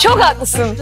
Çok haklısın.